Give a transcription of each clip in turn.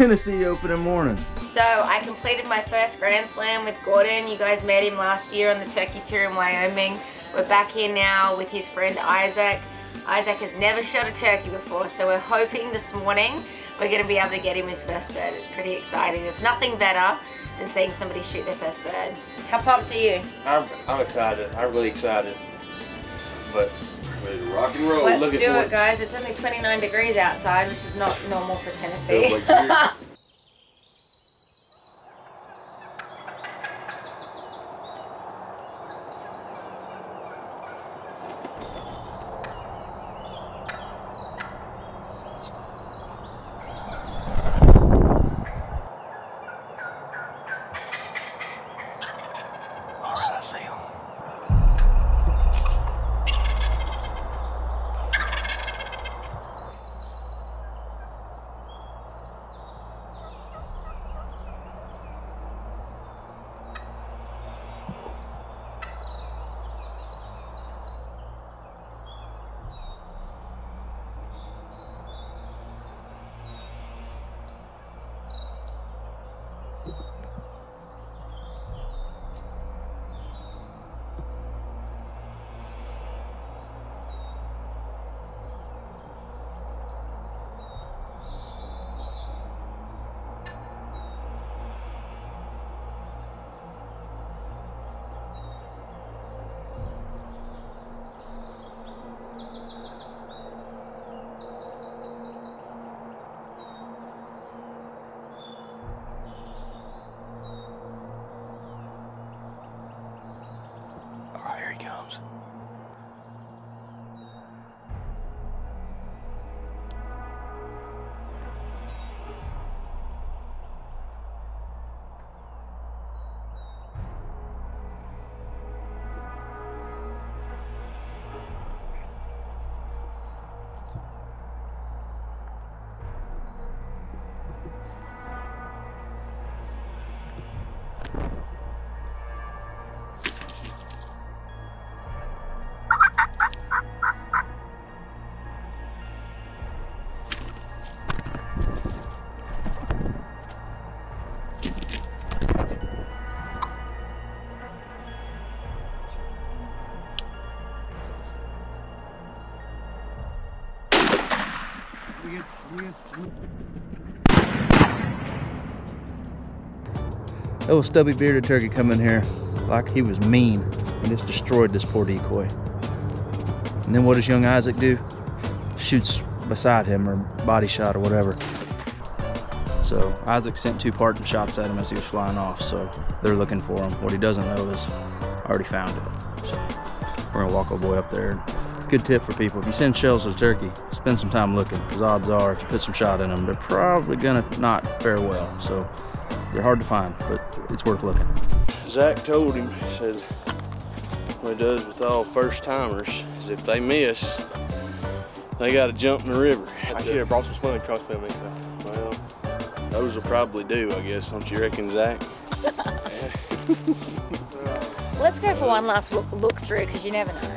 Tennessee opening morning. So I completed my first Grand Slam with Gordon. You guys met him last year on the turkey tour in Wyoming. We're back here now with his friend Isaac. Isaac has never shot a turkey before, so we're hoping this morning we're gonna be able to get him his first bird. It's pretty exciting. There's nothing better than seeing somebody shoot their first bird. How pumped are you? I'm, I'm excited. I'm really excited. But Ready to rock and roll. Let's looking do it. guys. It's only 29 degrees outside, which is not normal for Tennessee. Привет, привет. Little stubby bearded turkey come in here like he was mean and just destroyed this poor decoy. And then what does young Isaac do? Shoots beside him or body shot or whatever. So Isaac sent two parting shots at him as he was flying off. So they're looking for him. What he doesn't know is already found it. So we're gonna walk our boy up there. Good tip for people: if you send shells to a turkey, spend some time looking, because odds are, if you put some shot in them, they're probably gonna not fare well. So they're hard to find, but it's worth looking. Zach told him, he said, what he does with all first timers is if they miss, they got to jump in the river. I should have brought some swimming trunks with me. So. Well, those will probably do, I guess. Don't you reckon, Zach? Let's go for uh, one last look, look through because you never know.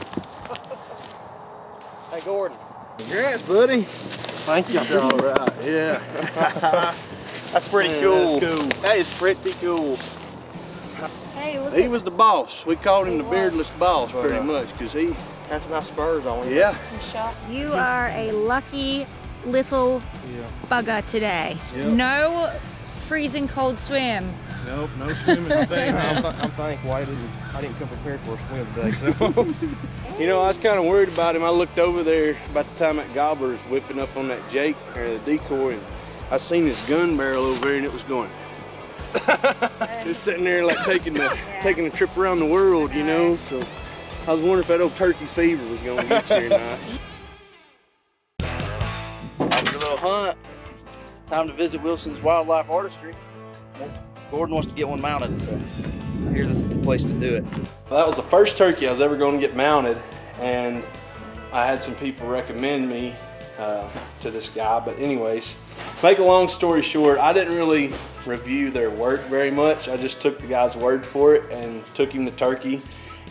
Hey, Gordon. Congrats, buddy. Thank you. That's all right, yeah. That's pretty Yeah, cool. that's cool. That is pretty cool. Hey, look He at was the boss. We called him the He was. beardless boss pretty uh, much because he, Has some nice spurs on him. yeah. You are a lucky little bugger today. No freezing cold swim. Nope, no swimming today. I'm, I'm thankful I didn't, I didn't come prepared for a swim today. So. You know, I was kind of worried about him. I looked over there about the time that gobbler was whipping up on that Jake or the decoy, and I seen his gun barrel over there, and it was going. Just sitting there like taking the taking a trip around the world, you know. So I was wondering if that old turkey fever was gonna get you or not. After a little hunt, time to visit Wilson's Wildlife Artistry. Gordon wants to get one mounted, so I hear this is the place to do it. Well, that was the first turkey I was ever going to get mounted, and I had some people recommend me uh, to this guy. But anyways, make a long story short, I didn't really review their work very much. I just took the guy's word for it and took him the turkey,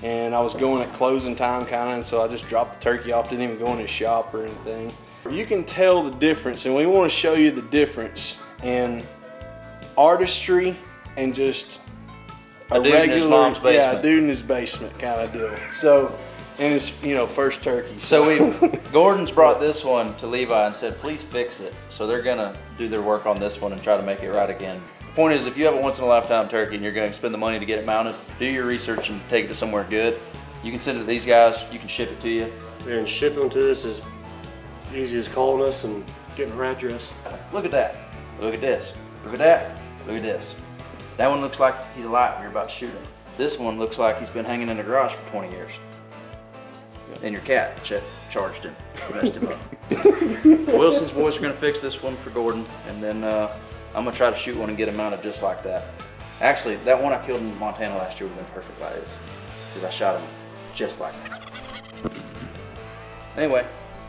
and I was going at closing time kind of, and so I just dropped the turkey off. Didn't even go in his shop or anything. You can tell the difference, and we want to show you the difference in artistry and just A dude in his mom's yeah, basement. a dude in his basement kind of deal. So, and his you know first turkey. So we, Gordon's brought this one to Levi and said, please fix it. So they're gonna do their work on this one and try to make it right again. The point is, if you have a once in a lifetime turkey and you're gonna spend the money to get it mounted, do your research and take it to somewhere good. You can send it to these guys, you can ship it to you. And shipping them to us is easy as calling us and getting our address. Look at that. Look at this. Look at that. Look at this. That one looks like he's alive. You're about to shoot him. This one looks like he's been hanging in the garage for 20 years. And your cat ch- charged him, messed him up. Wilson's boys are gonna fix this one for Gordon, and then uh, I'm gonna try to shoot one and get him mounted just like that. Actually, that one I killed in Montana last year would have been perfect like this, because I shot him just like that. Anyway,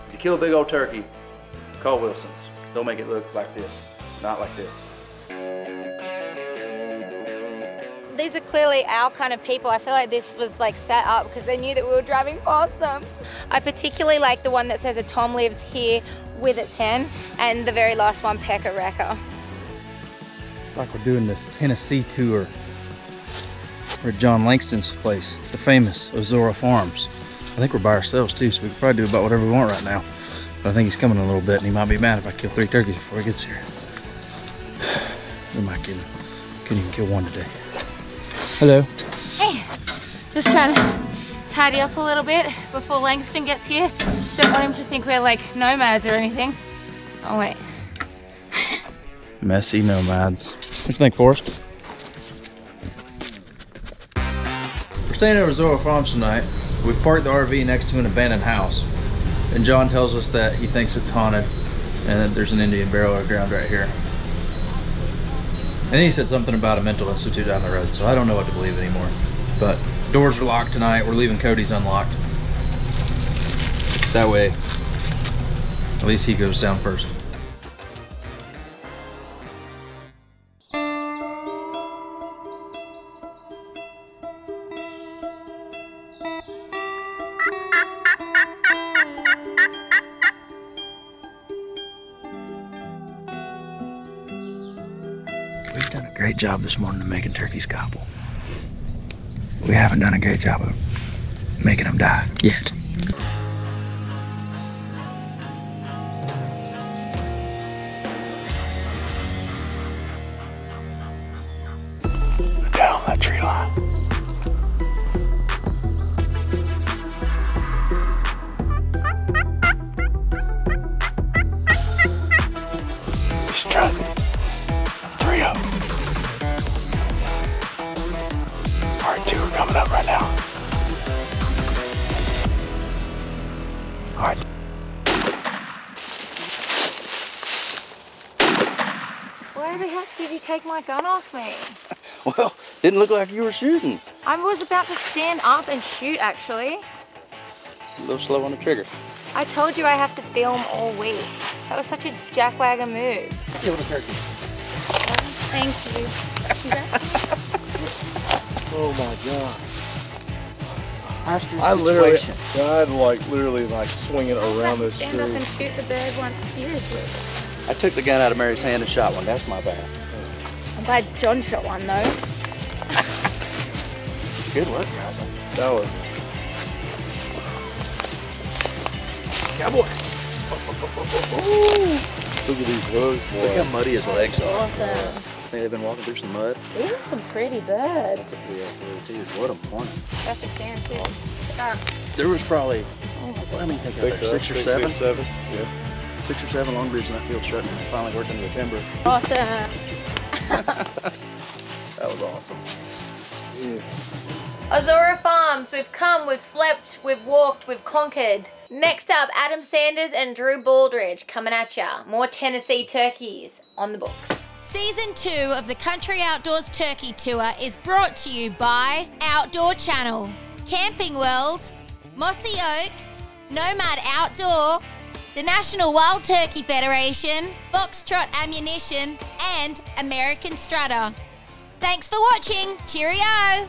if you kill a big old turkey, call Wilson's. They'll make it look like this, not like this. These are clearly our kind of people. I feel like this was like set up because they knew that we were driving past them. I particularly like the one that says a Tom lives here with its hen and the very last one, Pecker Wrecker. like we're doing the Tennessee tour. We're at Jon Langston's place, the famous Ozora Farms. I think we're by ourselves too, so we can probably do about whatever we want right now. But I think he's coming in a little bit and he might be mad if I kill three turkeys before he gets here. We might I kidding? Couldn't even kill one today. Hello. Hey, just trying to tidy up a little bit before Langston gets here. Don't want him to think we're like nomads or anything. Oh wait. Messy nomads. What you think, Forrest? We're staying at Ozora Farms tonight. We've parked the RV next to an abandoned house. And Jon tells us that he thinks it's haunted and that there's an Indian burial ground right here. And he said something about a mental institute down the road, so I don't know what to believe anymore. But doors are locked tonight. We're leaving Cody's unlocked. That way, at least he goes down first. Great job this morning of making turkeys gobble. We haven't done a great job of making them die yet. Down that tree line. Struck. My gun off me? Well, didn't look like you were shooting. I was about to stand up and shoot actually. A little slow on the trigger. I told you I have to film all week. That was such a jackwagger move. Kill the turkey. Thank you. Oh my god. I literally, I'd like literally like swing it around to this stand up and shoot the bird once. Seriously. I took the gun out of Mary's hand and shot one. That's my bad. I'm glad Jon shot one though. Good work, guys. That was Cowboy. look at these bugs, Look how muddy his legs are. Awesome. I Think they've been walking through some mud. These are some pretty birds. That's a real dude. What a point. That's a stand too. Um, There was probably, oh, what I mean, think Six, six, up, six or seven, six, seven. Yeah. six or seven long longbeards in that field shutting. Finally worked into the timber. awesome. That was awesome. Ozora Farms, we've come, we've slept, we've walked, we've conquered. Next up, Adam Sanders and Drew Baldridge coming at ya. More Tennessee turkeys on the books. Season 2 of the Country Outdoors Turkey Tour is brought to you by Outdoor Channel, Camping World, Mossy Oak, Nomad Outdoor, the National Wild Turkey Federation, Foxtrot Ammunition, and American Strata. Thanks for watching. Cheerio!